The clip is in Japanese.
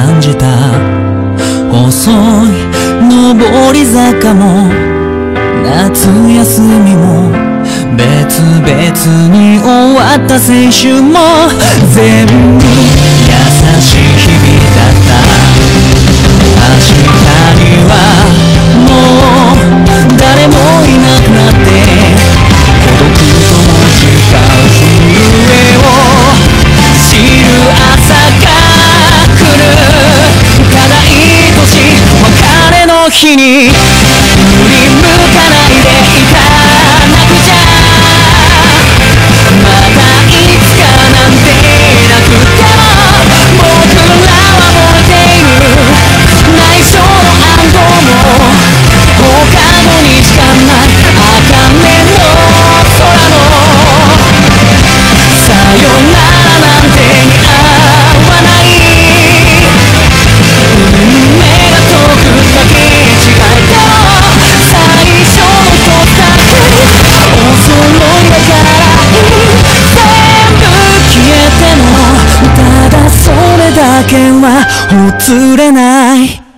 感じた。遅い上り坂も夏休みも別々に終わった青春も全部日に振り向かないでけはほつれない。